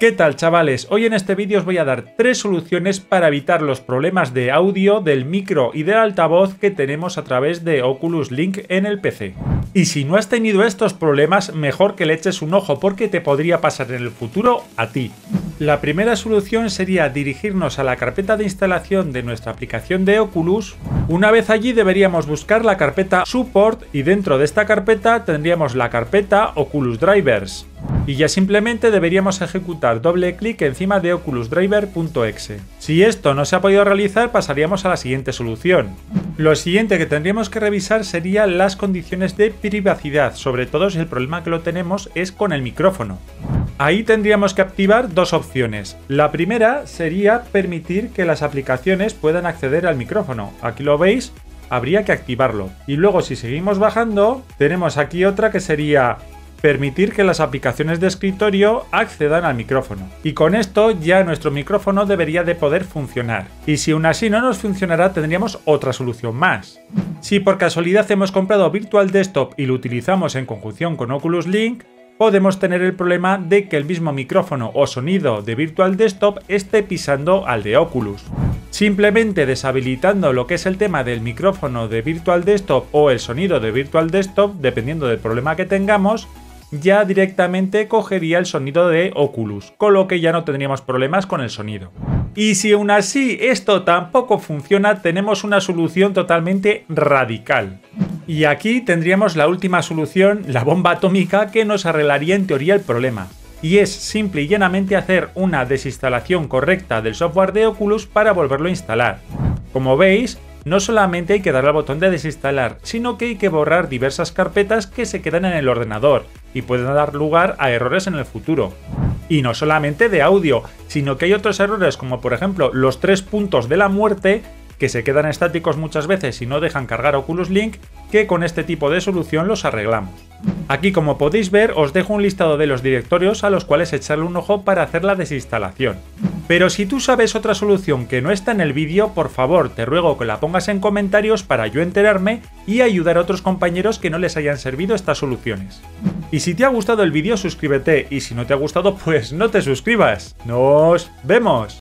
¿Qué tal chavales? Hoy en este vídeo os voy a dar tres soluciones para evitar los problemas de audio del micro y del altavoz que tenemos a través de Oculus Link en el PC. Y si no has tenido estos problemas, mejor que le eches un ojo porque te podría pasar en el futuro a ti. La primera solución sería dirigirnos a la carpeta de instalación de nuestra aplicación de Oculus. Una vez allí deberíamos buscar la carpeta Support y dentro de esta carpeta tendríamos la carpeta Oculus Drivers y ya simplemente deberíamos ejecutar doble clic encima de oculusdriver.exe. Si esto no se ha podido realizar pasaríamos a la siguiente solución. Lo siguiente que tendríamos que revisar serían las condiciones de privacidad, sobre todo si el problema que lo tenemos es con el micrófono. Ahí tendríamos que activar dos opciones. La primera sería permitir que las aplicaciones puedan acceder al micrófono. Aquí lo veis, habría que activarlo. Y luego si seguimos bajando, tenemos aquí otra que sería permitir que las aplicaciones de escritorio accedan al micrófono. Y con esto ya nuestro micrófono debería de poder funcionar. Y si aún así no nos funcionará tendríamos otra solución más. Si por casualidad hemos comprado Virtual Desktop y lo utilizamos en conjunción con Oculus Link, podemos tener el problema de que el mismo micrófono o sonido de Virtual Desktop esté pisando al de Oculus. Simplemente deshabilitando lo que es el tema del micrófono de Virtual Desktop o el sonido de Virtual Desktop, dependiendo del problema que tengamos, ya directamente cogería el sonido de Oculus, con lo que ya no tendríamos problemas con el sonido. Y si aún así esto tampoco funciona, tenemos una solución totalmente radical. Y aquí tendríamos la última solución, la bomba atómica, que nos arreglaría en teoría el problema. Y es simple y llanamente hacer una desinstalación correcta del software de Oculus para volverlo a instalar. Como veis, no solamente hay que darle al botón de desinstalar, sino que hay que borrar diversas carpetas que se quedan en el ordenador y pueden dar lugar a errores en el futuro. Y no solamente de audio, sino que hay otros errores como por ejemplo los tres puntos de la muerte que se quedan estáticos muchas veces y no dejan cargar Oculus Link, que con este tipo de solución los arreglamos. Aquí como podéis ver os dejo un listado de los directorios a los cuales echarle un ojo para hacer la desinstalación. Pero si tú sabes otra solución que no está en el vídeo, por favor te ruego que la pongas en comentarios para yo enterarme y ayudar a otros compañeros que no les hayan servido estas soluciones. Y si te ha gustado el vídeo suscríbete y si no te ha gustado pues no te suscribas. ¡Nos vemos!